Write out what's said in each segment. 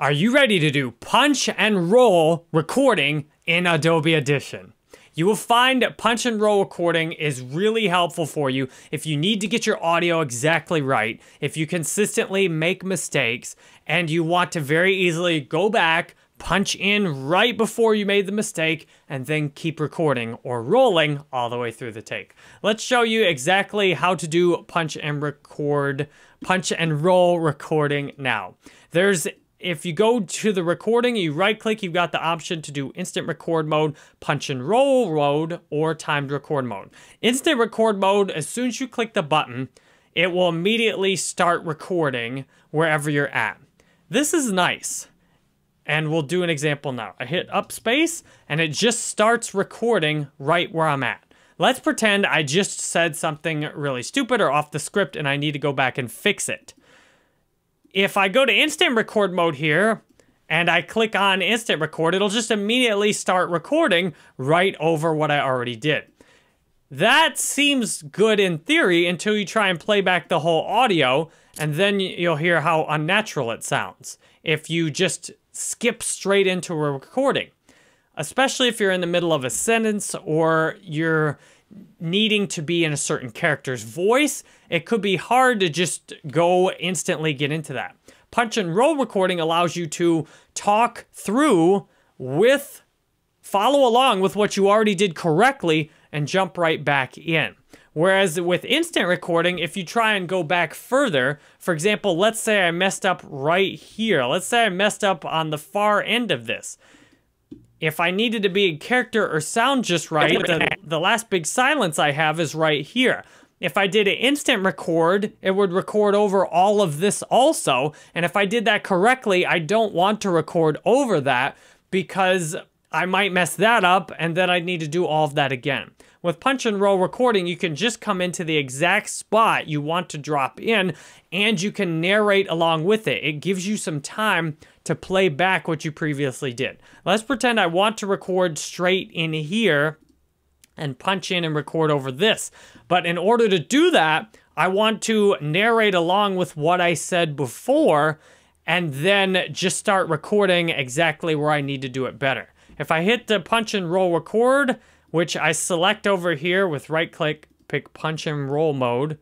Are you ready to do punch and roll recording in Adobe Audition? You will find that punch and roll recording is really helpful for you if you need to get your audio exactly right, if you consistently make mistakes, and you want to very easily go back, punch in right before you made the mistake, and then keep recording or rolling all the way through the take. Let's show you exactly how to do punch and record, punch and roll recording now. There's if you go to the recording, you right click, you've got the option to do instant record mode, punch and roll mode, or timed record mode. Instant record mode, as soon as you click the button, it will immediately start recording wherever you're at. This is nice. And we'll do an example now. I hit up space and it just starts recording right where I'm at. Let's pretend I just said something really stupid or off the script and I need to go back and fix it if I go to instant record mode here and I click on instant record, it'll just immediately start recording right over what I already did. That seems good in theory until you try and play back the whole audio and then you'll hear how unnatural it sounds if you just skip straight into a recording. Especially if you're in the middle of a sentence or you're needing to be in a certain character's voice, it could be hard to just go instantly get into that. Punch and roll recording allows you to talk through with, follow along with what you already did correctly and jump right back in. Whereas with instant recording, if you try and go back further, for example, let's say I messed up right here. Let's say I messed up on the far end of this if I needed to be a character or sound just right, the, the last big silence I have is right here. If I did an instant record, it would record over all of this also. And if I did that correctly, I don't want to record over that because I might mess that up and then I'd need to do all of that again. With punch and roll recording, you can just come into the exact spot you want to drop in and you can narrate along with it. It gives you some time to play back what you previously did. Let's pretend I want to record straight in here and punch in and record over this. But in order to do that, I want to narrate along with what I said before and then just start recording exactly where I need to do it better. If I hit the punch and roll record, which I select over here with right click, pick punch and roll mode,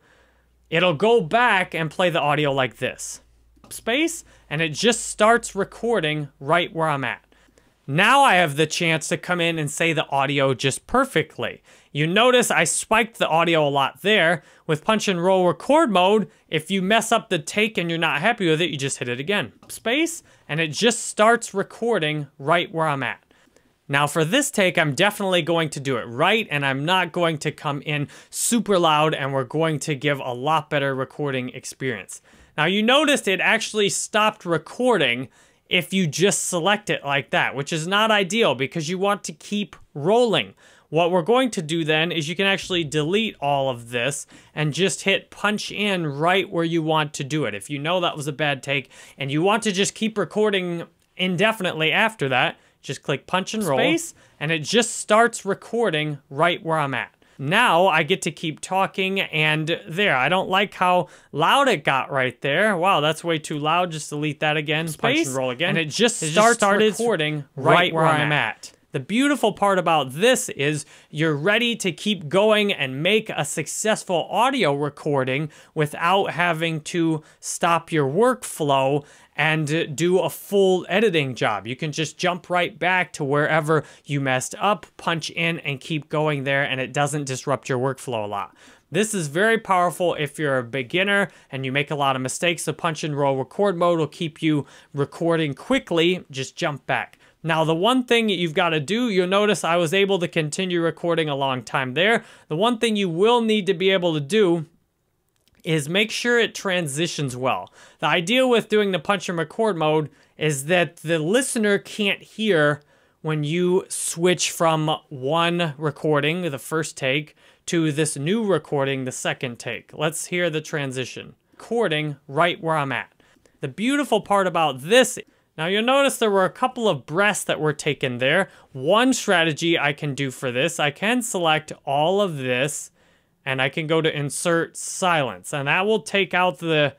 it'll go back and play the audio like this. Space, and it just starts recording right where I'm at. Now I have the chance to come in and say the audio just perfectly. You notice I spiked the audio a lot there. With punch and roll record mode, if you mess up the take and you're not happy with it, you just hit it again. Space, and it just starts recording right where I'm at. Now for this take, I'm definitely going to do it right and I'm not going to come in super loud and we're going to give a lot better recording experience. Now you noticed it actually stopped recording if you just select it like that, which is not ideal because you want to keep rolling. What we're going to do then is you can actually delete all of this and just hit punch in right where you want to do it. If you know that was a bad take and you want to just keep recording indefinitely after that, just click punch and roll. Space, and it just starts recording right where I'm at. Now I get to keep talking and there. I don't like how loud it got right there. Wow, that's way too loud. Just delete that again. Space, punch and roll again. And it just it starts just recording right, right where, where I'm at. at. The beautiful part about this is you're ready to keep going and make a successful audio recording without having to stop your workflow and do a full editing job. You can just jump right back to wherever you messed up, punch in, and keep going there, and it doesn't disrupt your workflow a lot. This is very powerful if you're a beginner and you make a lot of mistakes. The punch and roll record mode will keep you recording quickly. Just jump back. Now, the one thing you've got to do, you'll notice I was able to continue recording a long time there. The one thing you will need to be able to do is make sure it transitions well. The idea with doing the punch and record mode is that the listener can't hear when you switch from one recording, the first take, to this new recording, the second take. Let's hear the transition. Recording right where I'm at. The beautiful part about this, now you'll notice there were a couple of breaths that were taken there. One strategy I can do for this, I can select all of this and I can go to insert silence and that will take out the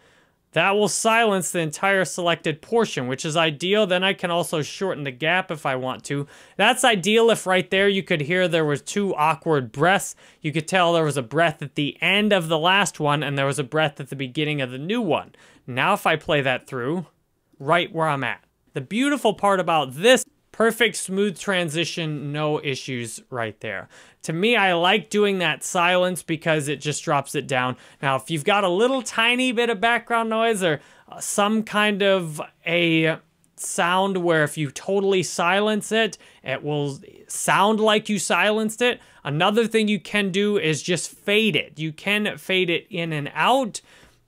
that will silence the entire selected portion, which is ideal. Then I can also shorten the gap if I want to. That's ideal if right there you could hear there was two awkward breaths. You could tell there was a breath at the end of the last one and there was a breath at the beginning of the new one. Now if I play that through, right where I'm at. The beautiful part about this perfect smooth transition, no issues right there. To me, I like doing that silence because it just drops it down. Now, if you've got a little tiny bit of background noise or uh, some kind of a sound where if you totally silence it, it will sound like you silenced it. Another thing you can do is just fade it. You can fade it in and out.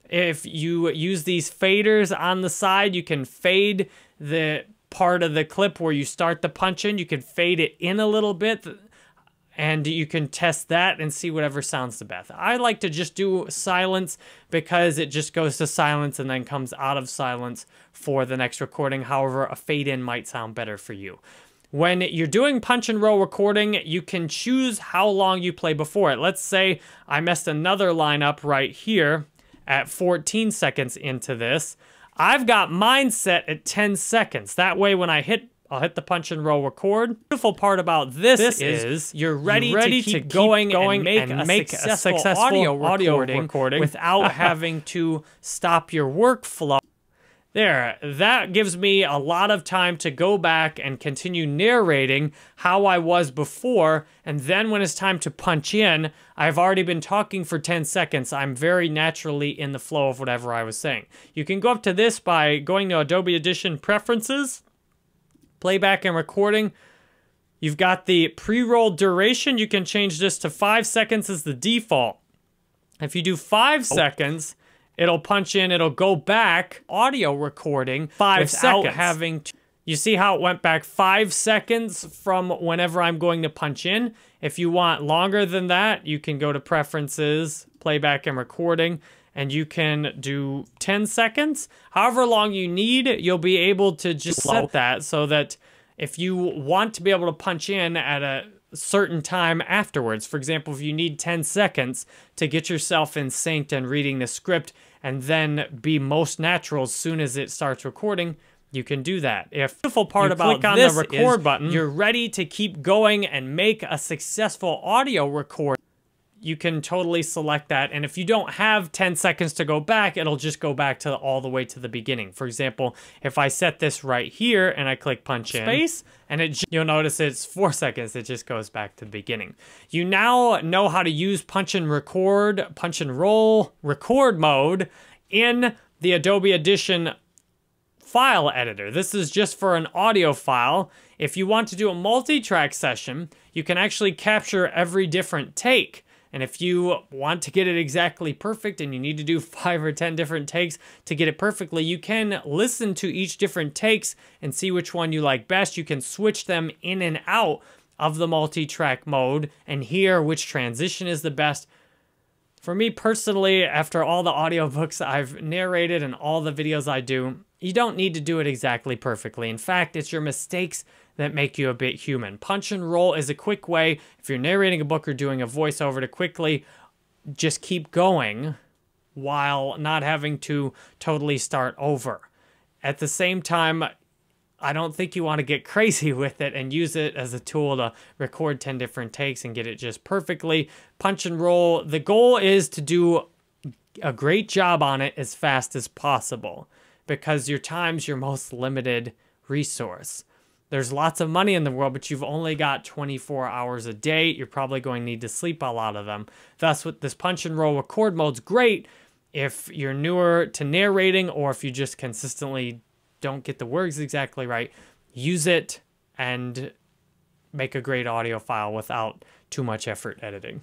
If you use these faders on the side, you can fade the part of the clip where you start the punch in. You can fade it in a little bit and you can test that and see whatever sounds the best. I like to just do silence because it just goes to silence and then comes out of silence for the next recording. However, a fade in might sound better for you. When you're doing punch and roll recording, you can choose how long you play before it. Let's say I messed another line up right here at 14 seconds into this. I've got mine set at 10 seconds. That way when I hit I'll hit the punch and roll record. Beautiful part about this, this is, is, you're ready, you're ready to, keep to going, going and make, and a, make successful a, successful audio, audio recording, recording without having to stop your workflow. There, that gives me a lot of time to go back and continue narrating how I was before, and then when it's time to punch in, I've already been talking for 10 seconds. I'm very naturally in the flow of whatever I was saying. You can go up to this by going to Adobe Audition Preferences, Playback and Recording. You've got the pre-roll duration. You can change this to 5 seconds as the default. If you do 5 oh. seconds It'll punch in, it'll go back, audio recording, five without seconds. having to, you see how it went back five seconds from whenever I'm going to punch in? If you want longer than that, you can go to preferences, playback and recording, and you can do 10 seconds. However long you need, you'll be able to just set that so that if you want to be able to punch in at a certain time afterwards. For example, if you need 10 seconds to get yourself in sync and reading the script and then be most natural as soon as it starts recording, you can do that. If the beautiful part about click on this the record button, you're ready to keep going and make a successful audio record you can totally select that. And if you don't have 10 seconds to go back, it'll just go back to all the way to the beginning. For example, if I set this right here and I click punch in space, and it, you'll notice it's four seconds. It just goes back to the beginning. You now know how to use punch and record, punch and roll, record mode in the Adobe Audition file editor. This is just for an audio file. If you want to do a multi-track session, you can actually capture every different take. And if you want to get it exactly perfect and you need to do five or 10 different takes to get it perfectly, you can listen to each different takes and see which one you like best. You can switch them in and out of the multi-track mode and hear which transition is the best. For me personally, after all the audiobooks I've narrated and all the videos I do, you don't need to do it exactly perfectly. In fact, it's your mistakes that make you a bit human. Punch and roll is a quick way, if you're narrating a book or doing a voiceover, to quickly just keep going while not having to totally start over. At the same time, I don't think you want to get crazy with it and use it as a tool to record 10 different takes and get it just perfectly. Punch and roll. The goal is to do a great job on it as fast as possible because your time's your most limited resource. There's lots of money in the world, but you've only got 24 hours a day. You're probably going to need to sleep a lot of them. Thus, with this punch and roll record mode's great if you're newer to narrating or if you just consistently don't get the words exactly right. Use it and make a great audio file without too much effort editing.